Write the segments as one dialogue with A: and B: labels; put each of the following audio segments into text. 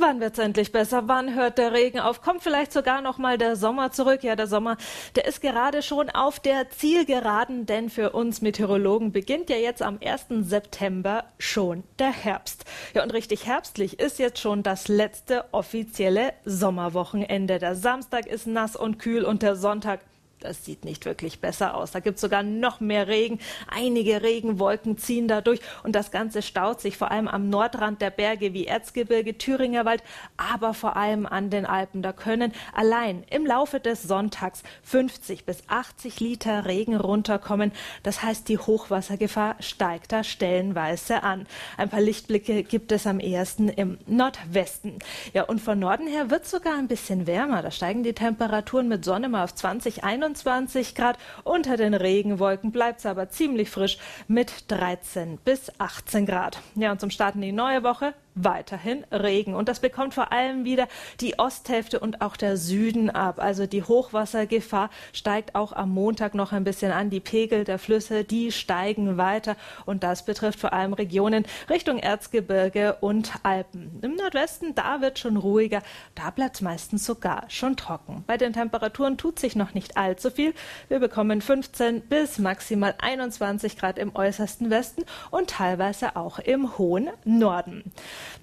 A: Wann wird's endlich besser? Wann hört der Regen auf? Kommt vielleicht sogar noch mal der Sommer zurück? Ja, der Sommer, der ist gerade schon auf der Zielgeraden, denn für uns Meteorologen beginnt ja jetzt am 1. September schon der Herbst. Ja, und richtig herbstlich ist jetzt schon das letzte offizielle Sommerwochenende. Der Samstag ist nass und kühl und der Sonntag das sieht nicht wirklich besser aus. Da gibt es sogar noch mehr Regen. Einige Regenwolken ziehen da durch und das Ganze staut sich vor allem am Nordrand der Berge wie Erzgebirge, Thüringer Wald, aber vor allem an den Alpen. Da können allein im Laufe des Sonntags 50 bis 80 Liter Regen runterkommen. Das heißt, die Hochwassergefahr steigt da stellenweise an. Ein paar Lichtblicke gibt es am ehesten im Nordwesten. Ja, und von Norden her wird sogar ein bisschen wärmer. Da steigen die Temperaturen mit Sonne mal auf 20, 21 21 Grad. Unter den Regenwolken bleibt es aber ziemlich frisch mit 13 bis 18 Grad. Ja, und zum Start in die neue Woche weiterhin Regen. Und das bekommt vor allem wieder die Osthälfte und auch der Süden ab. Also die Hochwassergefahr steigt auch am Montag noch ein bisschen an. Die Pegel der Flüsse, die steigen weiter. Und das betrifft vor allem Regionen Richtung Erzgebirge und Alpen. Im Nordwesten, da wird schon ruhiger. Da bleibt es meistens sogar schon trocken. Bei den Temperaturen tut sich noch nicht allzu viel. Wir bekommen 15 bis maximal 21 Grad im äußersten Westen und teilweise auch im hohen Norden.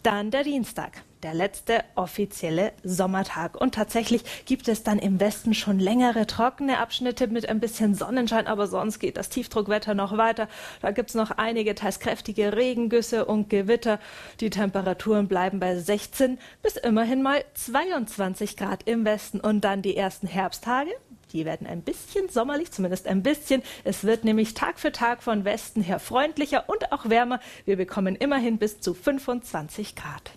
A: Dann der Dienstag der letzte offizielle Sommertag. Und tatsächlich gibt es dann im Westen schon längere trockene Abschnitte mit ein bisschen Sonnenschein, aber sonst geht das Tiefdruckwetter noch weiter. Da gibt es noch einige teils kräftige Regengüsse und Gewitter. Die Temperaturen bleiben bei 16 bis immerhin mal 22 Grad im Westen und dann die ersten Herbsttage. Die werden ein bisschen sommerlich, zumindest ein bisschen. Es wird nämlich Tag für Tag von Westen her freundlicher und auch wärmer. Wir bekommen immerhin bis zu 25 Grad.